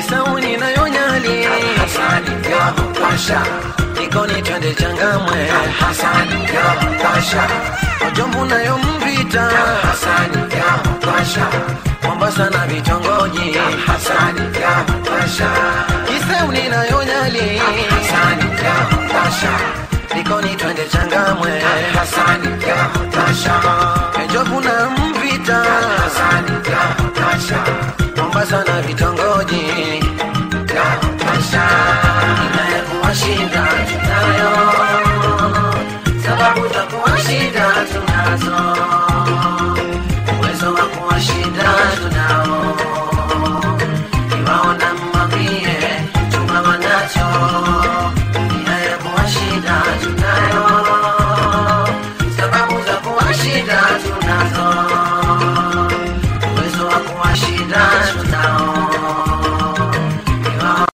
Kisauni nayo Nyali, Hasani ya twende Changamwe, Hasani ya Hasani kutosha, Mombasa na vitongoji, Hasani ya kutosha, Kisauni nayo Nyali, Hasani ya twende Changamwe, Hasani ya na Mvita, Hasani ya kutosha, Mombasa na vitongoji nazo, uwezo wa kuwashinda tunao. Iwaona mwambie tumawa nacho, nia ya kuwashinda tunayo, sababu za kuwashinda tunazo, uwezo wa kuwashinda tunao.